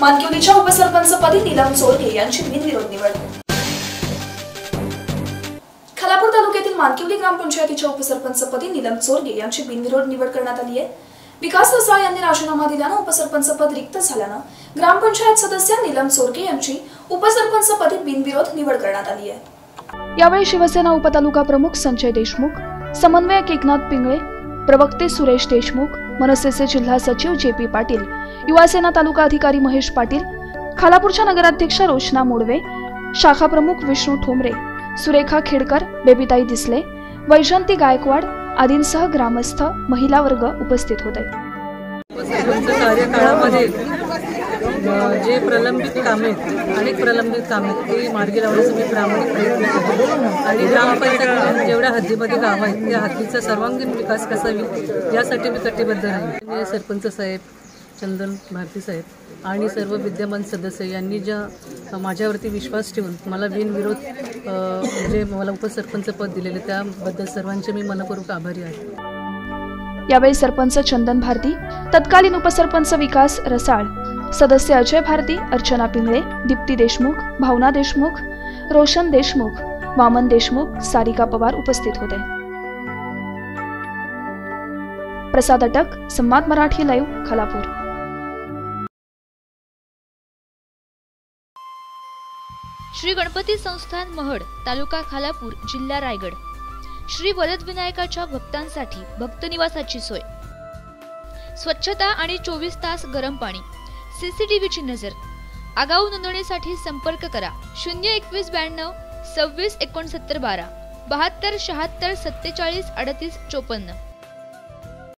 मानकिवलीच्या उपसरपंचपदी नीलम चोरगे यांची बिनविरोध निवड खालापूर तालुक्यातील मानकिवली ग्रामपंचायतीच्या उपसरपंचपदी नीलम चोरगे यांची बिनविरोध निवड करण्यात आली आहे. विकास रसाळ यांनी राजीनामा दिल्यानं उपसरपंचपद रिक्त झाल्यानं ग्रामपंचायत सदस्य नीलम चोरगे यांची उपसरपंचपदी बिनविरोध निवड करण्यात आली आहे. यावेळी शिवसेना उपतालुका प्रमुख संजय देशमुख समन्वयक एकनाथ पिंगळे प्रवक्ते सुरेश देशमुख मनसेचे जिल्हा सचिव जे पी पाटील युवासेना तालुका अधिकारी महेश पाटील खालापूरच्या नगराध्यक्ष रोशना मोडवे शाखा प्रमुख विष्णू ठोंबरे सुरेखा खेडकर बेबीताई दिसले वैजंती गायकवाड आदींसह ग्रामस्थ महिला वर्ग उपस्थित होते. जे प्रलंबित कामे आहेत अनेक प्रलंबित कामे आहेत ती मार्गी लावण्याचा मी प्रामाणिक प्रयत्न करतो. आणि ग्रामपंचायत जेवढ्या हद्दीमध्ये गावं आहेत त्या हद्दीचा सर्वांगीण विकास कसा होईल यासाठी मी कटिबद्ध राहील सरपंच साहेब चंदन भारती साहेब आणि सर्व विद्यमान सदस्य यांनी ज्या माझ्यावरती विश्वास ठेवून मला बिनविरोध जे म्हणजे मला उपसरपंच पद दिलेले त्याबद्दल सर्वांचे मी मनपूर्वक आभारी आहे. यावेळी सरपंच चंदन भारती तत्कालीन उपसरपंच विकास रसाळ सदस्य अजय भारती अर्चना पिंगळे दीप्ती देशमुख भावना देशमुख रोशन देशमुख वामन देशमुख सारिका पवार उपस्थित होते. प्रसाद अटक संवाद मराठी लाईव्ह खालापूर. श्री गणपती संस्थान महड तालुका खालापूर जिल्हा रायगड. श्री वरदविनायकाच्या भक्तांसाठी भक्तनिवासाची सोय. स्वच्छता आणि चोवीस तास गरम पाणी. सीसीटीव्हीची नजर. आगाऊ नोंदणीसाठी संपर्क करा. शून्य एकवीस ब्याण्णव सव्वीस एकोणसत्तर बारा बहात्तर शहात्तर सत्तेचाळीस अडतीस चोपन्न.